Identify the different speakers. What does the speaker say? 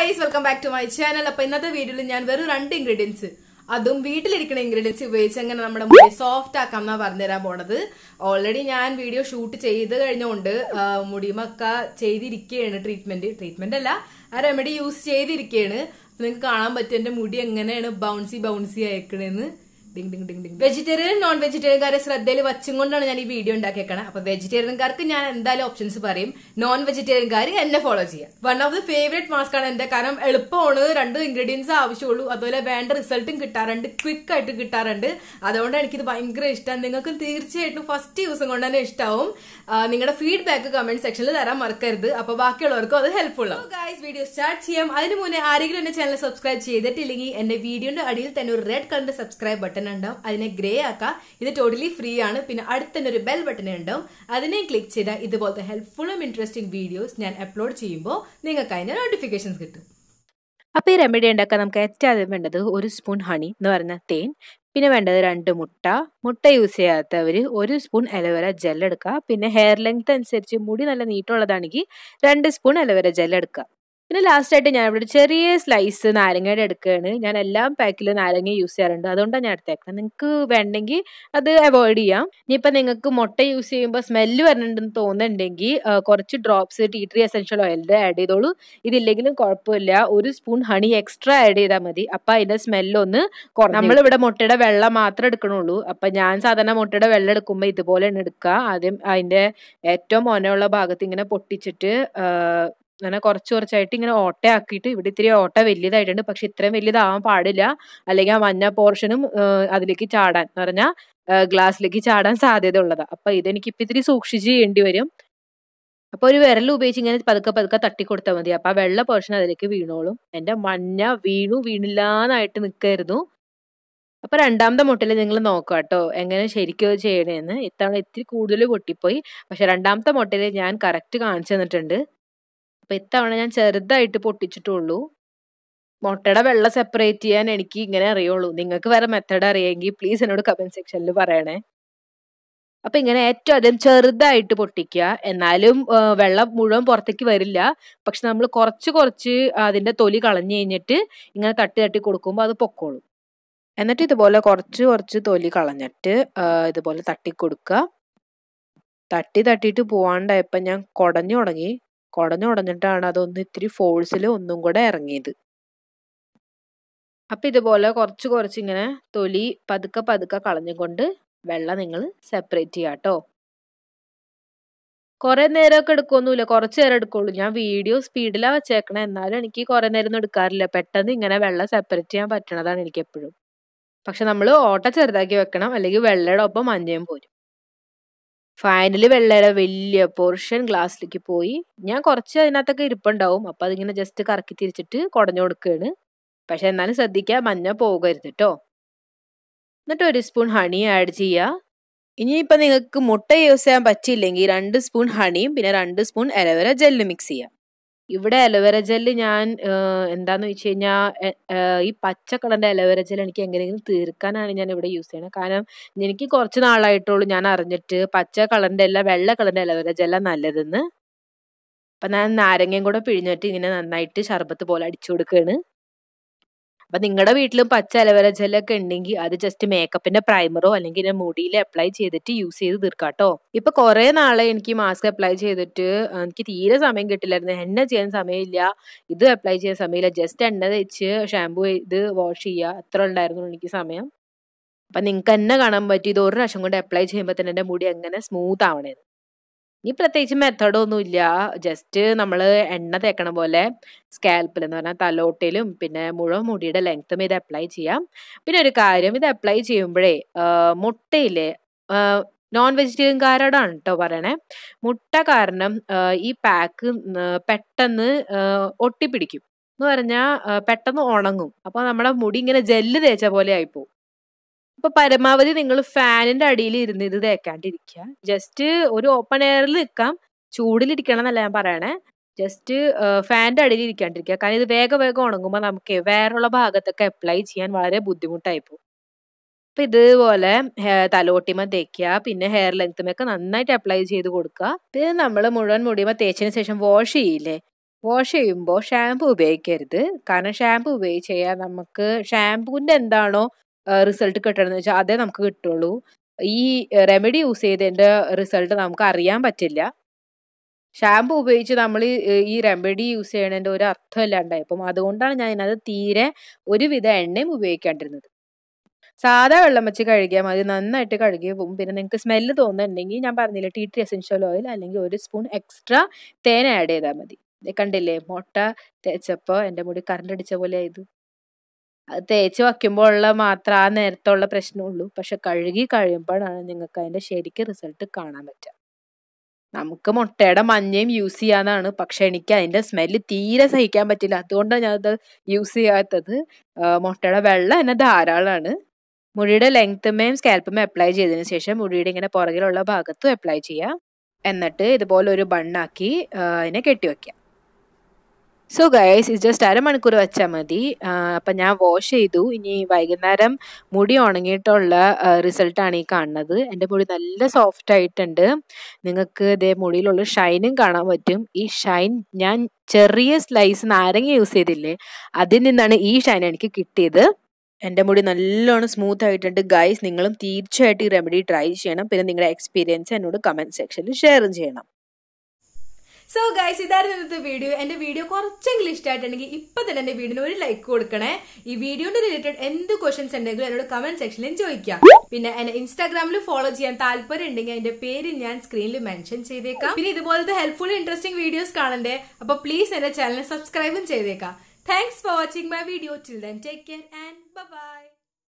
Speaker 1: Guys welcome back to my channel അപ്പൊ ഇന്നത്തെ വീഡിയോയിൽ ഞാൻ വെറും രണ്ട് ഇൻഗ്രീഡിയൻസ് അതും വീട്ടിലിരിക്കുന്ന ഇൻഗ്രീഡിയൻസ് ഉപയോഗിച്ച് എങ്ങനെ നമ്മുടെ മുടി സോഫ്റ്റ് ആക്കാം എന്നാ പറഞ്ഞുതരാൻ പോണത്. ഓൾറെഡി ഞാൻ വീഡിയോ ഷൂട്ട് ചെയ്ത് കഴിഞ്ഞുകൊണ്ട് മുടിമക്ക ചെയ്തിരിക്കുകയാണ് ട്രീറ്റ്മെന്റ് ട്രീറ്റ്മെന്റ് അല്ല ആ റെമഡി യൂസ് ചെയ്തിരിക്കുകയാണ് നിങ്ങൾക്ക് കാണാൻ പറ്റും എന്റെ മുടി എങ്ങനെയാണ് ബൗൺസി ബൗൺസി അയക്കണേന്ന് ഡിങ് വെജിറ്റേറിയൻ നോൺ വെജിറ്റേറിയൻകാരെ ശ്രദ്ധയിൽ വച്ചും കൊണ്ടാണ് ഞാൻ ഈ വീഡിയോ ഉണ്ടാക്കിയേക്കണത് അപ്പൊ വെജിറ്റേറിയൻകാർക്ക് ഞാൻ എന്തായാലും ഓപ്ഷൻസ് പറയും. നോൺ വെജിറ്റേറിയൻകാർ എന്നെ ഫോളോ ചെയ്യാം one of the favourite mask ആണ് എന്റെ കാരണം എളുപ്പമാണ്. രണ്ട് ഇൻഗ്രീഡിയൻസ് ആവശ്യമുള്ളൂ. അതുപോലെ വേണ്ട റിസൾട്ടും കിട്ടാറുണ്ട് ക്വിക്ക് ആയിട്ട് കിട്ടാറുണ്ട്. അതുകൊണ്ട് എനിക്കിത് ഭയങ്കര ഇഷ്ടമാണ് നിങ്ങൾക്ക് തീർച്ചയായിട്ടും ഫസ്റ്റ് ദിവസം കൊണ്ട് തന്നെ ഇഷ്ടമാവും നിങ്ങളുടെ ഫീഡ്ബാക്ക് കമന്റ് സെക്ഷനിൽ തരാൻ മറക്കരുത്. അപ്പൊ ബാക്കിയുള്ളവർക്കും അത് ഹെൽപ്ഫുൾ ആവും. ഗൈസ് വീഡിയോ സ്റ്റാർട്ട് ചെയ്യാം. അതിന് മുന്നേ ആരെങ്കിലും എന്റെ ചാനൽ സബ്സ്ക്രൈബ് ചെയ്തിട്ടില്ലെങ്കിൽ എന്റെ വീഡിയോന്റെ അടിയിൽ തന്നെ ഒരു റെഡ് കളറിന്റെ സബ്സ്ക്രൈബ് ബട്ടൺ ഉണ്ടാവും. അതിനെ ഗ്രേ ആക്കാം. ഇത് ടോട്ടലി ഫ്രീ ആണ്. പിന്നെ അടുത്ത തന്നെ ഒരു ബെൽ ബട്ടൺ ഉണ്ടാവും. അതിനെ ക്ലിക്ക് ചെയ്താൽ ഇതുപോലത്തെ ഹെൽപ്ഫുള്ളും ഇൻട്രസ്റ്റിംഗ് വീഡിയോസ് ഞാൻ അപ്ലോഡ് ചെയ്യുമ്പോൾ നിങ്ങൾക്ക് അതിന് നോട്ടിഫിക്കേഷൻസ് കിട്ടും.
Speaker 2: അപ്പോൾ ഈ റെമഡി ഉണ്ടാക്കാൻ നമുക്ക് ഏറ്റവും ആദ്യം വേണ്ടത് ഒരു സ്പൂൺ ഹണി എന്ന് പറയുന്ന തേൻ. പിന്നെ വേണ്ടത് രണ്ട് മുട്ട. മുട്ട യൂസ് ചെയ്യാത്തവർ ഒരു സ്പൂൺ അലോവേര ജെൽ എടുക്കുക. പിന്നെ ഹെയർ ലെങ്ത് അനുസരിച്ച് മുടി നല്ല നീട്ടമുള്ളതാണെങ്കിൽ രണ്ട് സ്പൂൺ അലോവേര ജെൽ എടുക്കുക. പിന്നെ ലാസ്റ്റ് ആയിട്ട് ഞാൻ ഇവിടെ ഒരു ചെറിയ സ്ലൈസ് നാരങ്ങയുടെ എടുക്കുകയാണ്. ഞാൻ എല്ലാ പാക്കിലും നാരങ്ങ യൂസ് ചെയ്യാറുണ്ട്. അതുകൊണ്ടാണ് ഞാൻ എടുത്തേക്കുന്നത്. നിങ്ങൾക്ക് വേണ്ടെങ്കിൽ അത് അവോയ്ഡ് ചെയ്യാം. ഇനിയിപ്പോൾ നിങ്ങൾക്ക് മുട്ട യൂസ് ചെയ്യുമ്പോൾ സ്മെല്ല് വരണുണ്ടെന്ന് തോന്നുന്നുണ്ടെങ്കിൽ കുറച്ച് ഡ്രോപ്സ് ടീ ട്രീ എസെൻഷ്യൽ ഓയിലിന്റെ ആഡ് ചെയ്തോളൂ. ഇതില്ലെങ്കിലും കുഴപ്പമില്ല. ഒരു സ്പൂൺ ഹണി എക്സ്ട്രാ ആഡ് ചെയ്താൽ മതി. അപ്പം അതിന്റെ സ്മെല്ലൊന്ന് നമ്മളിവിടെ മുട്ടയുടെ വെള്ളം മാത്രമേ എടുക്കണുള്ളൂ. അപ്പം ഞാൻ സാധാരണ മുട്ടയുടെ വെള്ളം എടുക്കുമ്പോൾ ഇതുപോലെയാണ് എടുക്കുക. ആദ്യം അതിന്റെ ഏറ്റവും മോനമുള്ള ഭാഗത്ത് ഇങ്ങനെ പൊട്ടിച്ചിട്ട് അങ്ങനെ കുറച്ച് കുറച്ചായിട്ട് ഇങ്ങനെ ഓട്ടയാക്കിയിട്ട് ഇവിടെ ഇത്തിരി ഓട്ട വലിയതായിട്ടുണ്ട്. പക്ഷെ ഇത്രയും വലിയതാവാൻ പാടില്ല. അല്ലെങ്കിൽ ആ മഞ്ഞ പോർഷനും അതിലേക്ക് ചാടാൻ എന്ന് പറഞ്ഞാൽ ഗ്ലാസ്സിലേക്ക് ചാടാൻ സാധ്യത ഉള്ളതാണ് അപ്പൊ ഇതെനിക്ക് ഇപ്പൊ ഇത്തിരി സൂക്ഷിച്ച് ചെയ്യേണ്ടി വരും. അപ്പൊ ഒരു വിരൽ ഉപയോഗിച്ച് ഇങ്ങനെ പതുക്കെ പതുക്കെ തട്ടി കൊടുത്താൽ മതി. അപ്പൊ ആ വെള്ള പോർഷൻ അതിലേക്ക് വീണോളും. എന്റെ മഞ്ഞ വീണു വീണില്ലാന്നായിട്ട് നിൽക്കായിരുന്നു അപ്പൊ രണ്ടാമത്തെ മുട്ടയിൽ നിങ്ങൾ നോക്കുക കേട്ടോ. എങ്ങനെ ശരിക്കും ചെയ്യണേന്ന്. ഇത്തവണ ഇത്തിരി കൂടുതൽ പൊട്ടിപ്പോയി. പക്ഷെ രണ്ടാമത്തെ മുട്ടയിൽ ഞാൻ കറക്റ്റ് കാണിച്ചു തന്നിട്ടുണ്ട്. അപ്പൊ ഇത്തവണ ഞാൻ ചെറുതായിട്ട് പൊട്ടിച്ചിട്ടുള്ളൂ. മുട്ടയുടെ വെള്ളം സെപ്പറേറ്റ് ചെയ്യാൻ എനിക്ക് ഇങ്ങനെ അറിയുള്ളൂ. നിങ്ങൾക്ക് വേറെ മെത്തേഡ് അറിയാമെങ്കിൽ പ്ലീസ് എന്നോട് കമന്റ് സെക്ഷനിൽ പറയണേ. അപ്പൊ ഇങ്ങനെ ഏറ്റവും ആദ്യം ചെറുതായിട്ട് പൊട്ടിക്കുക. എന്നാലും വെള്ളം മുഴുവൻ പുറത്തേക്ക് വരില്ല. പക്ഷെ നമ്മൾ കുറച്ച് കുറച്ച് അതിന്റെ തൊലി കളഞ്ഞു കഴിഞ്ഞിട്ട് ഇങ്ങനെ തട്ടി തട്ടി കൊടുക്കുമ്പോൾ അത് പൊക്കോളും. എന്നിട്ട് ഇതുപോലെ കുറച്ച് കുറച്ച് തൊലി കളഞ്ഞിട്ട് ഇതുപോലെ തട്ടി കൊടുക്കുക. തട്ടി തട്ടിയിട്ട് പോവാണ്ടായപ്പോൾ ഞാൻ കുടഞ്ഞു തുടങ്ങി. കുടഞ്ഞു തുടങ്ങിയിട്ടാണ് അതൊന്ന് ഇത്തിരി ഫോഴ്സിൽ ഒന്നും കൂടെ ഇറങ്ങിയത്. അപ്പം ഇതുപോലെ കുറച്ച് കുറച്ച് ഇങ്ങനെ തൊലി പതുക്കെ പതുക്കെ കളഞ്ഞുകൊണ്ട് വെള്ളം നിങ്ങൾ സെപ്പറേറ്റ് ചെയ്യാം കേട്ടോ. കുറെ നേരമൊക്കെ എടുക്കൊന്നുമില്ല കുറച്ച് നേരം എടുക്കുള്ളൂ. ഞാൻ വീഡിയോ സ്പീഡിലാണ് വെച്ചേക്കണേ. എന്നാലും എനിക്ക് കുറെ നേരം ഒന്നും എടുക്കാറില്ല. പെട്ടെന്ന് ഇങ്ങനെ വെള്ളം സെപ്പറേറ്റ് ചെയ്യാൻ പറ്റണതാണ് എനിക്ക് എപ്പോഴും പക്ഷെ നമ്മൾ ഓട്ട ചെറുതാക്കി വെക്കണം. അല്ലെങ്കിൽ വെള്ളയുടെ ഒപ്പം മഞ്ഞയും പോരും. ഫൈനലി വെള്ളയുടെ വലിയ പോർഷൻ ഗ്ലാസ്സിലേക്ക് പോയി. ഞാൻ കുറച്ച് അതിനകത്തൊക്കെ ഇരിപ്പുണ്ടാവും. അപ്പൊ അതിങ്ങനെ ജസ്റ്റ് കറക്കി തിരിച്ചിട്ട് കുടഞ്ഞു കൊടുക്കുകയാണ്. പക്ഷെ എന്നാലും ശ്രദ്ധിക്കുക മഞ്ഞ പോകരുത് കേട്ടോ എന്നിട്ട് ഒരു സ്പൂൺ ഹണി ആഡ് ചെയ്യുക. ഇനിയിപ്പോൾ നിങ്ങൾക്ക് മുട്ട യൂസ് ചെയ്യാൻ പറ്റിയില്ലെങ്കിൽ രണ്ട് സ്പൂൺ ഹണിയും പിന്നെ രണ്ട് സ്പൂൺ അലോവേര ജെല്ലും മിക്സ് ചെയ്യാം. ഇവിടെ അലോവേര ജെല്ല് ഞാൻ എന്താന്ന് വെച്ച് കഴിഞ്ഞാൽ ഈ പച്ച കളറിന്റെ അലോവേര ജെൽ എനിക്ക് എങ്ങനെയെങ്കിലും തീർക്കാനാണ് ഞാൻ ഇവിടെ യൂസ് ചെയ്യണത്. കാരണം എനിക്ക് കുറച്ച് നാളായിട്ടുള്ളൂ ഞാൻ അറിഞ്ഞിട്ട് പച്ച കളറിന്റെ അല്ല വെള്ള കളറിന്റെ അലോവേര ജെല്ല നല്ലതെന്ന്. അപ്പൊ ഞാൻ നാരങ്ങയും കൂടെ പിഴിഞ്ഞിട്ട് ഇങ്ങനെ നന്നായിട്ട് ശർബത്ത് പോലെ അടിച്ചു കൊടുക്കുകയാണ് അപ്പൊ നിങ്ങളുടെ വീട്ടിലും പച്ച അലവേര ജെല്ലൊക്കെ ഉണ്ടെങ്കിൽ അത് ജസ്റ്റ് മേക്കപ്പിന്റെ പ്രൈമറോ അല്ലെങ്കിൽ മുടിയിൽ അപ്ലൈ ചെയ്തിട്ട് യൂസ് ചെയ്ത് തീർക്കാട്ടോ ഇപ്പൊ കുറെ നാളെ എനിക്ക് മാസ്ക് അപ്ലൈ ചെയ്തിട്ട് എനിക്ക് തീരെ സമയം കിട്ടില്ലായിരുന്നു. എണ്ണ ചെയ്യാൻ സമയമില്ല. ഇത് അപ്ലൈ ചെയ്യാൻ സമയമില്ല. ജസ്റ്റ് എണ്ണ തേച്ച് ഷാമ്പു ചെയ്ത് വാഷ് ചെയ്യുക അത്ര ഉണ്ടായിരുന്നു എനിക്ക് സമയം. അപ്പൊ നിങ്ങൾക്ക് തന്നെ കാണാൻ പറ്റും. ഇത് ഒരു പ്രാവശ്യം കൊണ്ട് അപ്ലൈ ചെയ്യുമ്പോൾ തന്നെ എന്റെ മുടി എങ്ങനെ സ്മൂത്ത് ആവണേന്ന്. ഇനി പ്രത്യേകിച്ച് മെത്തേഡൊന്നും ഇല്ല ജസ്റ്റ് നമ്മൾ എണ്ണ തേക്കണ പോലെ സ്കാൽപ്പിൽ എന്ന് പറഞ്ഞാൽ തലോട്ടിലും പിന്നെ മുഴുവൻ മുടിയുടെ ലെങ്ത്തും ഇത് അപ്ലൈ ചെയ്യാം. പിന്നെ ഒരു കാര്യം ഇത് അപ്ലൈ ചെയ്യുമ്പോഴേ മുട്ടയിലെ നോൺ വെജിറ്റേറിയൻകാരോടാണ് കേട്ടോ പറയണേ. മുട്ട കാരണം ഈ പാക്ക് പെട്ടെന്ന് ഒട്ടിപ്പിടിക്കും. എന്ന് പറഞ്ഞാൽ പെട്ടെന്ന് ഉണങ്ങും. അപ്പോൾ നമ്മുടെ മുടി ഇങ്ങനെ ജെല്ല് തേച്ച പോലെ ആയിപ്പോവും. അപ്പൊ പരമാവധി നിങ്ങൾ ഫാനിന്റെ അടിയിൽ ഇരുന്ന് ഇത് തേക്കാണ്ടിരിക്കുക. ജസ്റ്റ് ഒരു ഓപ്പൺ എയറിൽ നിൽക്കാം. ചൂടിലിരിക്കണം എന്നല്ല ഞാൻ പറയണേ. ജസ്റ്റ് ഫാനിന്റെ അടിയിൽ ഇരിക്കാണ്ടിരിക്കുക. കാരണം ഇത് വേഗം വേഗം ഉണങ്ങുമ്പോൾ നമുക്ക് വേറെയുള്ള ഭാഗത്തൊക്കെ അപ്ലൈ ചെയ്യാൻ വളരെ ബുദ്ധിമുട്ടായി പോകും. അപ്പൊ ഇതുപോലെ തലോട്ടിമ തേക്കുക. പിന്നെ ഹെയർ ലെങ്ത്തുമൊക്കെ നന്നായിട്ട് അപ്ലൈ ചെയ്ത് കൊടുക്കുക. പിന്നെ നമ്മൾ മുഴുവൻ മുടിയുമ്പോൾ തേച്ചതിന് ശേഷം വാഷ് ചെയ്യില്ലേ? വാഷ് ചെയ്യുമ്പോൾ ഷാമ്പു ഉപയോഗിക്കരുത്. കാരണം ഷാമ്പു ഉപയോഗിച്ച് കഴിഞ്ഞാൽ നമുക്ക് ഷാംപൂവിന്റെ എന്താണോ റിസൾട്ട് കിട്ടണമെന്ന് വെച്ചാൽ അതേ നമുക്ക് കിട്ടുള്ളൂ. ഈ റെമഡി യൂസ് ചെയ്തതിന്റെ റിസൾട്ട് നമുക്ക് അറിയാൻ പറ്റില്ല. ഷാമ്പു ഉപയോഗിച്ച് നമ്മൾ ഈ റെമഡി യൂസ് ചെയ്യണതിന്റെ ഒരു അർത്ഥമില്ലാണ്ടായി അപ്പം അതുകൊണ്ടാണ് ഞാൻ ഇതിനകത്ത് തീരെ ഒരുവിധ എണ്ണയും ഉപയോഗിക്കാണ്ടിരുന്നത്. സാധാ വെള്ളം വെച്ച് കഴുകിയാൽ മതി. നന്നായിട്ട് കഴുകി പോകും പിന്നെ നിങ്ങൾക്ക് സ്മെല്ല് തോന്നുന്നുണ്ടെങ്കിൽ ഞാൻ പറഞ്ഞില്ല ടീ ട്രീ എസെൻഷ്യൽ ഓയിൽ അല്ലെങ്കിൽ ഒരു സ്പൂൺ എക്സ്ട്രാ തേൻ ആഡ് ചെയ്താൽ മതി. കണ്ടില്ലേ? മുട്ട തേച്ചപ്പോൾ എന്റെ മുടി കറണ്ട് അടിച്ച പോലെ ആയത്. തേച്ച് വയ്ക്കുമ്പോഴുള്ള മാത്രം ആ നേരത്തുള്ള പ്രശ്നമുള്ളൂ. പക്ഷെ കഴുകി കഴിയുമ്പോഴാണ് നിങ്ങൾക്ക് അതിന്റെ ശരിക്ക് റിസൾട്ട് കാണാൻ പറ്റുക. നമുക്ക് മുട്ടയുടെ മഞ്ഞയും യൂസ് ചെയ്യാന്നാണ്. പക്ഷെ എനിക്ക് അതിന്റെ സ്മെല്ല് തീരെ സഹിക്കാൻ പറ്റില്ല. അതുകൊണ്ടാണ് ഞാനത് യൂസ് ചെയ്യാത്തത്. മുട്ടയുടെ വെള്ളം എന്നെ ധാരാളമാണ്. മുടിയുടെ ലെങ്ത്തുമേയും സ്കാൽപ്പുമേയും അപ്ലൈ ചെയ്തതിന് ശേഷം മുടിയുടെ ഇങ്ങനെ പുറകിലുള്ള ഭാഗത്തും അപ്ലൈ ചെയ്യുക എന്നിട്ട് ഇതുപോലെ ഒരു ബണ്ണാക്കി അതിനെ കെട്ടിവെക്കുക സോ ഗൈസ് ഇത് ജസ്റ്റ് അരമണിക്കൂർ വെച്ചാൽ മതി. അപ്പം ഞാൻ വാഷ് ചെയ്തു. ഇനി വൈകുന്നേരം മുടി ഉണങ്ങിയിട്ടുള്ള റിസൾട്ടാണ് ഈ കാണുന്നത്. എന്റെ മുടി നല്ല സോഫ്റ്റ് ആയിട്ടുണ്ട്. നിങ്ങൾക്ക് ഇതേ മുടിയിലുള്ള ഷൈനും കാണാൻ പറ്റും. ഈ ഷൈൻ ഞാൻ ചെറിയ സ്ലൈസ് നാരങ്ങ യൂസ് ചെയ്തില്ലേ അതിൽ നിന്നാണ് ഈ ഷൈൻ എനിക്ക് കിട്ടിയത്. എന്റെ മുടി നല്ലോണം സ്മൂത്ത് ആയിട്ടുണ്ട്. ഗൈസ് നിങ്ങളും തീർച്ചയായിട്ടും ഈ റെമഡി ട്രൈ ചെയ്യണം. പിന്നെ നിങ്ങളുടെ എക്സ്പീരിയൻസ് എന്നോട് കമന്റ് സെക്ഷനിൽ ഷെയറും ചെയ്യണം.
Speaker 1: സോ ഗൈസ് ഇതായിരുന്നു ഇന്നത്തെ വീഡിയോ എന്റെ വീഡിയോ കുറച്ചെങ്കിലും ഇഷ്ടമായിട്ടുണ്ടെങ്കിൽ ഇപ്പൊ തന്നെ എന്റെ വീഡിയോന് ഒരു ലൈക്ക് കൊടുക്കണേ. ഈ വീഡിയോന്റെ റിലേറ്റഡ് എന്ത് ക്വസ്റ്റൻസ് ഉണ്ടെങ്കിലും എന്നോട് കമന്റ് സെക്ഷനിൽ ചോദിക്കാം. പിന്നെ എന്നെ ഇൻസ്റ്റാഗ്രാമിൽ ഫോളോ ചെയ്യാൻ താല്പര്യം ഉണ്ടെങ്കിൽ അതിന്റെ പേര് ഞാൻ സ്ക്രീനിൽ മെൻഷൻ ചെയ്തേക്കാം. പിന്നെ ഇതുപോലത്തെ ഹെൽപ്ഫുൾ ഇൻട്രസ്റ്റിംഗ് വീഡിയോസ് കാണണ്ടേ? അപ്പൊ പ്ലീസ് എന്റെ ചാനൽ സബ്സ്ക്രൈബും ചെയ്തേക്കാം. Thanks for watching my video children take care and bye